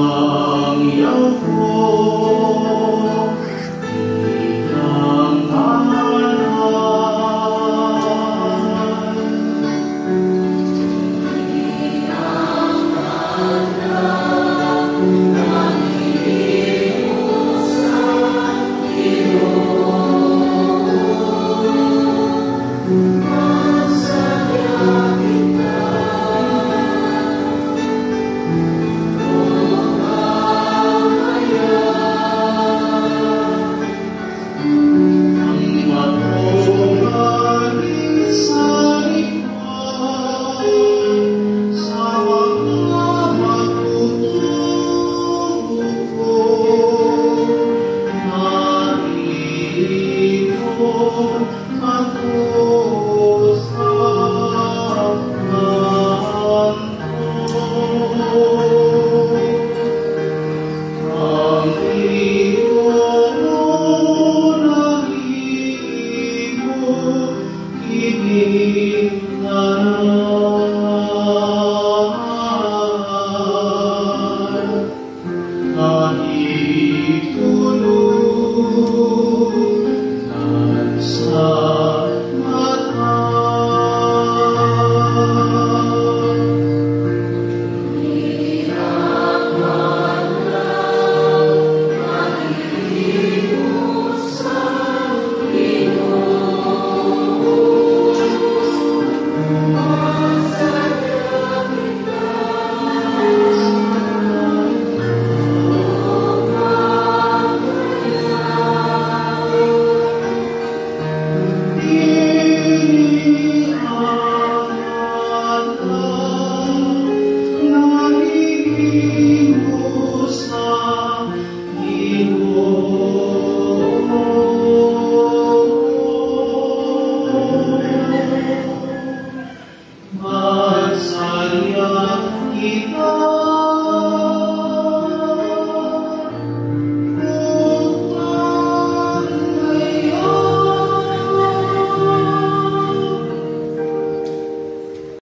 Oh.